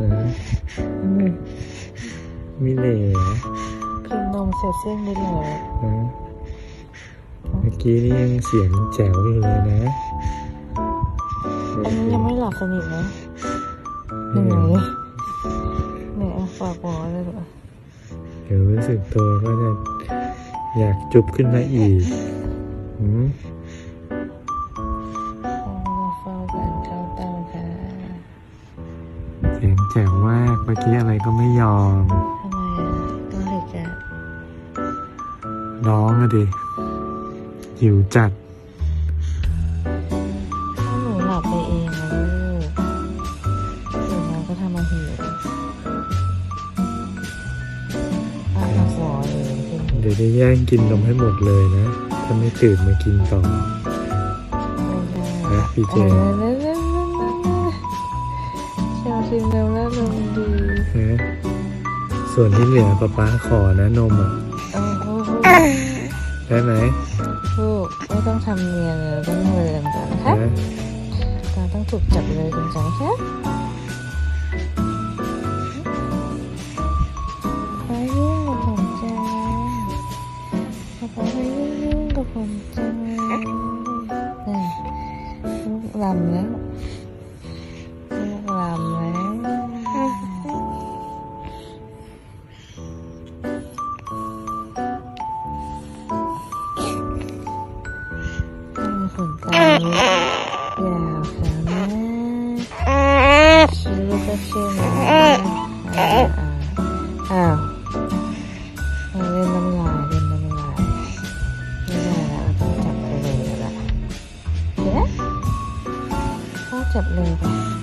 ฮะมีเหล่เหรอกินนมเสร็จเส้นได้เลยฮะเมื่อกี้นี่ยังเสียงแจ๋วอยู่เลยนะ อันนี้ยังไม่หลับสนิทนะเหนื่อยเหนื่อยอะฝากหัวเลยเหรอเดี๋ยวรู้สึกตัวก็จะอยากจุบขึ้นมาอีกหืม เสียงแจ๋วมากเมื่อกี้อะไรก็ไม่ยอมทำไมอะต้องเหตุการณ์ร้องอะดิหิวจัด ถ้าหนูหลับไปเองนะลูกตื่นมาก็ทำมาหิวอ้าวหัวเลยจริงเดี๋ยวได้แย่งกินนมให้หมดเลยนะ ถ้าไม่ตื่นมากินต่อไม่ได้นะพี่เจเออเร็วเร็วเร็วเร็วเร็วเชียวชิมเร็วแล้ว นมดีนะส่วนที่เหลือป๊าป๊าขอนะนมอะเออลูกได้ไหมลูกไม่ต้องทำเนียนเลยต้องเรียนกันนะคะนะตาต้องถูกจับเลยจริงจังคะไปยุ่งกับผมจังไปยุ่งกับผมจังนี่ลูกลำแล้ว มีขนตายาวค่ะแม่ชื่อก็ชื่อนะอ่าอ้าวเอา